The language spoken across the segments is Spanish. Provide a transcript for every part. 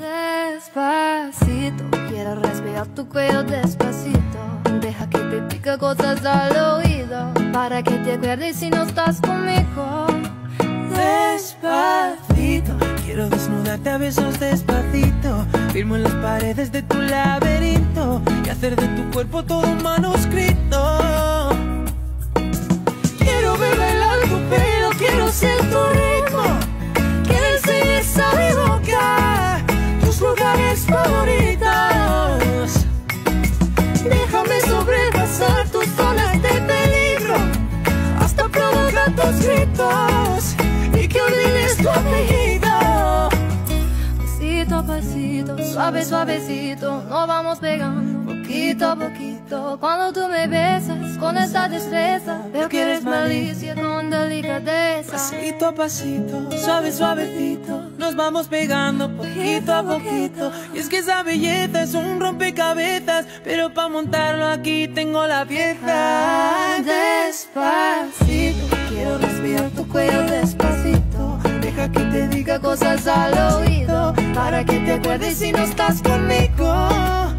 Despacito, quiero respirar tu cuello despacito. Deja que te diga cosas al oído para que te acuerdes si no estás conmigo. Despacito, quiero desnudarte a besos despacito. Firmo en las paredes de tu laberinto y hacer de tu cuerpo todo un manuscrito. Lugares favoritos. Déjame sobrepasar tus zonas de peligro hasta provocar tus gritos y que olvides tu apellido. Pasito a pasito, suave, suavecito, nos vamos pegando poquito a poquito. Cuando tú me besas con esa destreza, veo que eres malicia con delicadeza. Pasito a pasito, suave, suavecito, nos vamos pegando poquito a poquito. Y es que esa belleza es un rompecabezas, pero para montarlo aquí tengo la pieza. Despacito, quiero respirar tu cuello despacito. Deja que te diga cosas al oído para que te acuerdes si no estás conmigo.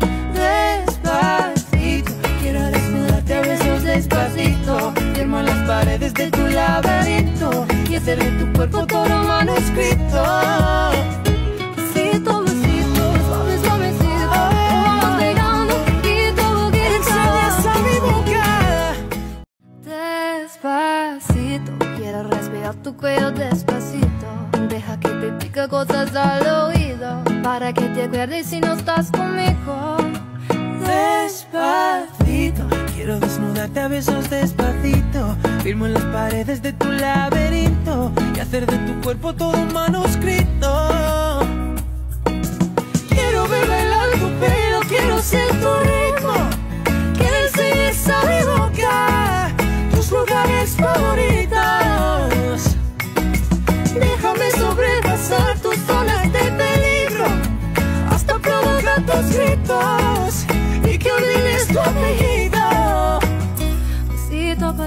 En las paredes de tu laberinto y hacer de tu cuerpo todo manuscrito. Besito, besito, suave, suavecito. vamos pegando poquito poquito. Extrañas a mi boca. Despacito, quiero respirar tu cuello despacito. Deja que te cosas al oído para que te acuerdes si no estás conmigo. Despacito, quiero desnudarte a besos despacito. Firmo en las paredes de tu laberinto y hacer de tu cuerpo todo un manuscrito.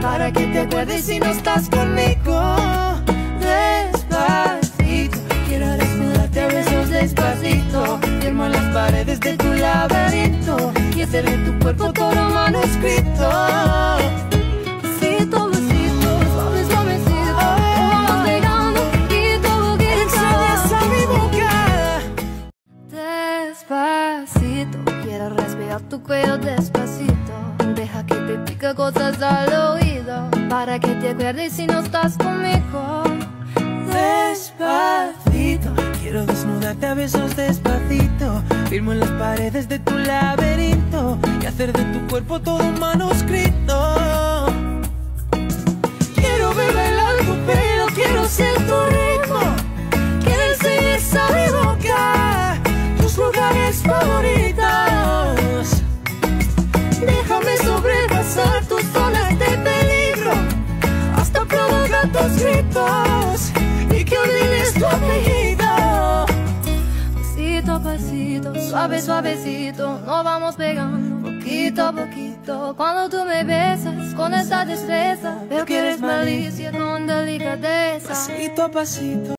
para que te acuerdes si no estás conmigo. Despacito, quiero desnudarte a besos despacito. Firmo en las paredes de tu laberinto y hacer de tu cuerpo todo manuscrito. Despacito, quiero respirar tu cuello despacito. Deja que te diga cosas al oído para que te acuerdes si no estás conmigo. Despacito, quiero desnudarte a besos despacito. Firmo en las paredes de tu laberinto y hacer de tu cuerpo todo un manuscrito. Tu. Pasito a pasito, suave, suavecito, nos vamos pegando poquito a poquito. Cuando tú me besas con esa destreza, veo que eres malicia con delicadeza. Pasito a pasito.